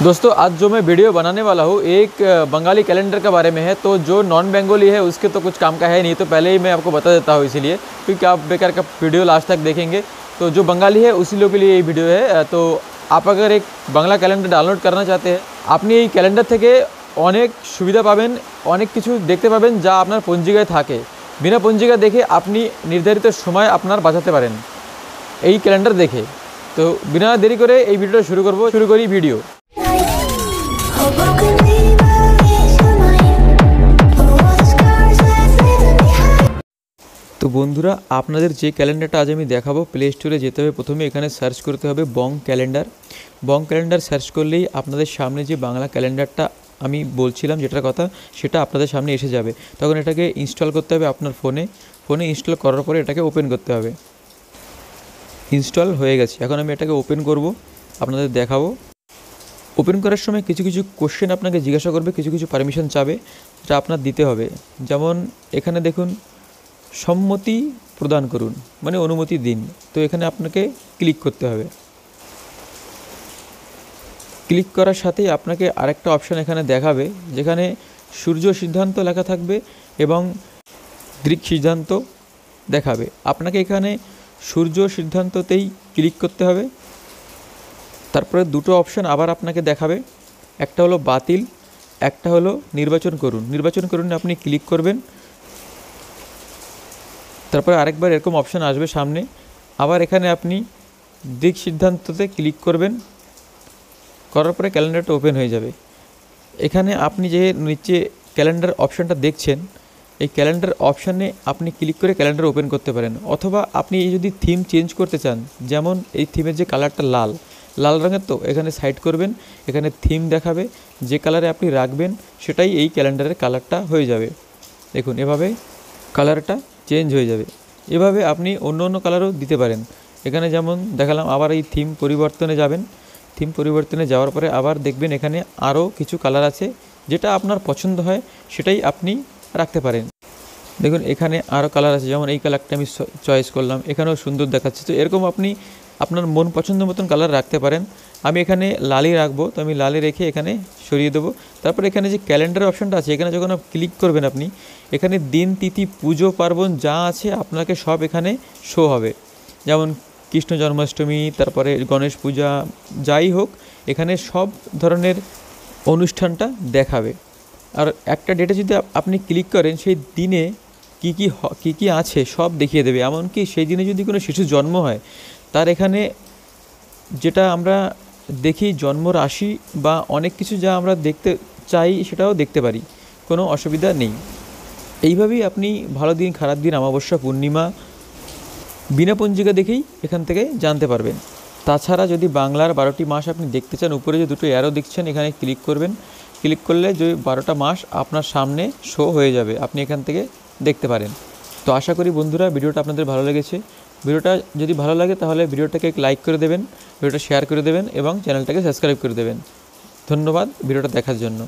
दोस्तों आज जो मैं वीडियो बनाने वाला हूँ एक अ, बंगाली कैलेंडर के बारे में है तो जो नॉन बंगाली है उसके तो कुछ काम का है नहीं तो पहले ही मैं आपको बता देता हूँ इसीलिए क्योंकि आप बेकार का वीडियो लास्ट तक देखेंगे तो जो बंगाली है उसी लोग के लिए ये वीडियो है अ, तो आप अगर एक বাংলা ক্যালেন্ডার ডাউনলোড করতে চাতে हैं আপনি এই ক্যালেন্ডার থেকে অনেক সুবিধা পাবেন অনেক কিছু দেখতে পাবেন যা আপনার পঞ্জিকায় থাকে বিনা পঞ্জিকা দেখে আপনি নির্ধারিত সময় আপনার বাঁচাতে পারেন এই ক্যালেন্ডার দেখে তো বিনা দেরি করে এই ভিডিওটা শুরু করব শুরু করি ভিডিও তো বন্ধুরা, আপনাদের যে ক্যালেন্ডারটা আজ আমি দেখাবো প্লে স্টোরে যেতে হবে। প্রথমে এখানে সার্চ করতে হবে Bong calendar Bong calendar search করলেই আপনাদের সামনে যে বাংলা ক্যালেন্ডারটা আমি বলছিলাম, যেটার কথা, সেটা আপনাদের সামনে এসে যাবে। তখন এটাকে ইনস্টল করতে হবে আপনার ফোনে। ফোনে ইনস্টল করার পরে এটাকে ওপেন করতে হবে। ইনস্টল হয়ে গেছে। এখন আমি এটাকে ওপেন করব, আপনাদের দেখাবো। ওপেন করার সময় কিছু কিছু কোশ্চেন আপনাকে জিজ্ঞাসা করবে, কিছু কিছু পারমিশন চাবে, যেটা আপনার দিতে হবে। যেমন, এখানে দেখুন সম্মতি প্রদান করুন মানে অনুমতি দিন। তো এখানে আপনাকে ক্লিক করতে হবে। ক্লিক করার সাথেই আপনাকে আরেকটা অপশান এখানে দেখাবে, যেখানে সূর্য সিদ্ধান্ত লেখা থাকবে এবং গ্রিক সিদ্ধান্ত দেখাবে। আপনাকে এখানে সূর্য সিদ্ধান্ততেই ক্লিক করতে হবে। তারপরে দুটো অপশান আবার আপনাকে দেখাবে। একটা হলো বাতিল, একটা হলো নির্বাচন করুন। নির্বাচন করুন, আপনি ক্লিক করবেন। তারপরে আরেকবার এরকম অপশান আসবে সামনে। আবার এখানে আপনি দিক সিদ্ধান্ততে ক্লিক করবেন। করার পরে ক্যালেন্ডারটা ওপেন হয়ে যাবে। এখানে আপনি যে নিচে ক্যালেন্ডার অপশানটা দেখছেন, এই ক্যালেন্ডার অপশানে আপনি ক্লিক করে ক্যালেন্ডার ওপেন করতে পারেন। অথবা আপনি যদি থিম চেঞ্জ করতে চান, যেমন এই থিমের যে কালারটা লাল লাল রঙের তো, এখানে সাইড করবেন, এখানে থিম দেখাবে, যে কালারে আপনি রাখবেন, সেটাই এই ক্যালেন্ডারের কালারটা হয়ে যাবে। দেখুন এভাবে কালারটা চেঞ্জ হয়ে যাবে। এভাবে আপনি অন্য অন্য কালারও দিতে পারেন। এখানে যেমন দেখালাম, আবার এই থিম পরিবর্তনে যাবেন। থিম পরিবর্তনে যাওয়ার পরে আবার দেখবেন এখানে আরও কিছু কালার আছে, যেটা আপনার পছন্দ হয়, সেটাই আপনি রাখতে পারেন। দেখুন, এখানে আরও কালার আছে, যেমন এই কালারটা আমি চয়েস করলাম। এখানেও সুন্দর দেখাচ্ছে। তো এরকম আপনি আপনার মন পছন্দ মতন কালার রাখতে পারেন। আমি এখানে লালই রাখব, তো আমি লালে রেখে এখানে সরিয়ে দেবো। তারপর এখানে যে ক্যালেন্ডার অপশানটা আছে, এখানে যখন ক্লিক করবেন আপনি, এখানে দিন, তিথি, পুজো, পার্বণ যা আছে আপনাকে সব এখানে শো হবে। যেমন কৃষ্ণ জন্মাষ্টমী, তারপরে গণেশ পূজা, যাই হোক, এখানে সব ধরনের অনুষ্ঠানটা দেখাবে। আর একটা ডেটে যদি আপনি ক্লিক করেন, সেই দিনে কী কী কী কী আছে সব দেখিয়ে দেবে। এমনকি সেই দিনে যদি কোনো শিশু জন্ম হয় তার এখানে যেটা আমরা দেখি জন্ম রাশি বা অনেক কিছু যা আমরা দেখতে চাই সেটাও দেখতে পারি, কোনো অসুবিধা নেই। এইভাবেই আপনি ভালো দিন, খারাপ দিন, অমাবস্যা, পূর্ণিমা, বিনা পঞ্জিকা দেখেই এখান থেকে জানতে পারবেন। তাছাড়া যদি বাংলার বারোটি মাস আপনি দেখতে চান, উপরে যে দুটো অ্যারো দেখছেন, এখানে ক্লিক করবেন। ক্লিক করলে যে বারোটা মাস আপনার সামনে শো হয়ে যাবে, আপনি এখান থেকে দেখতে পারেন। তো আশা করি বন্ধুরা, ভিডিওটা আপনাদের ভালো লেগেছে। ভিডিওটা যদি ভালো লাগে তাহলে ভিডিওটাকে লাইক করে দেবেন, ভিডিওটা শেয়ার করে দেবেন এবং চ্যানেলটাকে সাবস্ক্রাইব করে দেবেন। ধন্যবাদ ভিডিওটা দেখার জন্য।